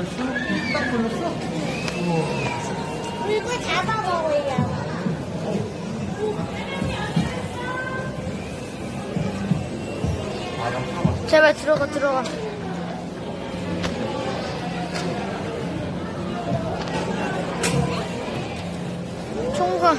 걸렸어? 딱 걸렸어? 우와. 물고 잡아 먹으려고. 제발 들어가 들어가. 총각.